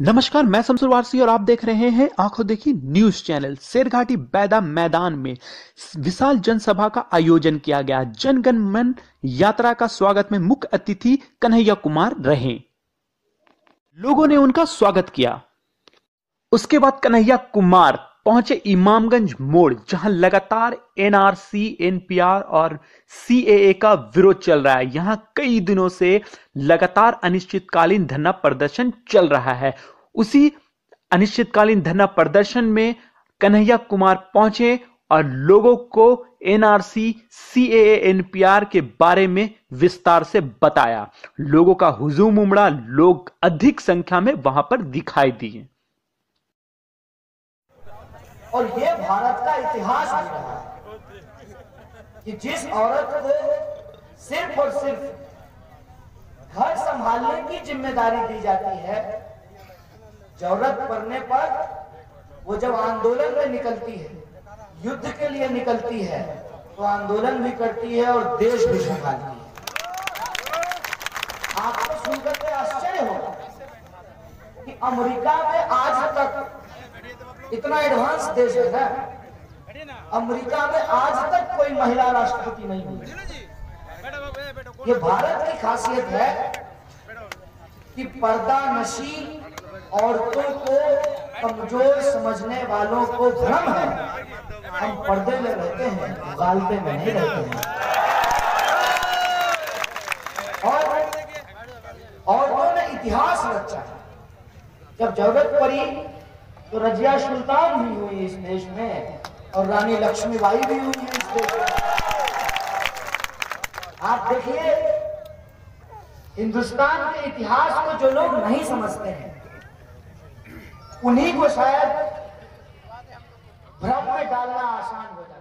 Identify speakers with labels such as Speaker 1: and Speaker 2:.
Speaker 1: नमस्कार, मैं शमसुर वारसी और आप देख रहे हैं आँखों देखी न्यूज़ चैनल शेरघाटी बैदा मैदान में विशाल जनसभा का आयोजन किया गया। जनगण मन यात्रा का स्वागत में मुख्य अतिथि कन्हैया कुमार रहे। लोगों ने उनका स्वागत किया। उसके बाद कन्हैया कुमार पहुँचे इमामगंज मोड़, जहाँ लगातार एनआरसी एनपीआर और सीएए का विरोध चल रहा है। यहाँ कई दिनों से लगातार अनिश्चितकालीन धरना प्रदर्शन चल रहा है। उसी अनिश्चितकालीन धरना प्रदर्शन में कन्हैया कुमार पहुँचे और लोगों को एनआरसी सीएए एनपीआर के बारे में विस्तार से बताया। लोगों का हुजूम उमड़ा, लोग अधिक संख्या में वहाँ पर दिखाई दिए।
Speaker 2: और ये भारत का इतिहास बन रहा है कि जिस औरत को सिर्फ़ और सिर्फ़ घर संभालने की ज़िम्मेदारी दी जाती है, ज़रूरत पड़ने पर वो जब आंदोलन में निकलती है, युद्ध के लिए निकलती है तो आंदोलन भी करती है और देश भी संभालती है। आपको सुनकर के आश्चर्य होगा कि अमेरिका में आज इतना एडवांस देश है। अमेरिका में आज तक कोई महिला राष्ट्रपति नहीं हुई। ये भारत की खासियत है कि पर्दा नशी औरतों को कमज़ोर समझने वालों को भ्रम है। हम पर्दे में रहते हैं, गालते में नहीं रहते हैं। और औरतों ने इतिहास रचा है। जब ज़रूरत पड़ी तो रजिया सुल्तान भी हुई इस देश में और रानी लक्ष्मीबाई भी हुई है इस देश में। आप देखिए, हिंदुस्तान के इतिहास को जो लोग नहीं समझते हैं, उन्हीं को शायद भ्रम में डालना आसान हो जाए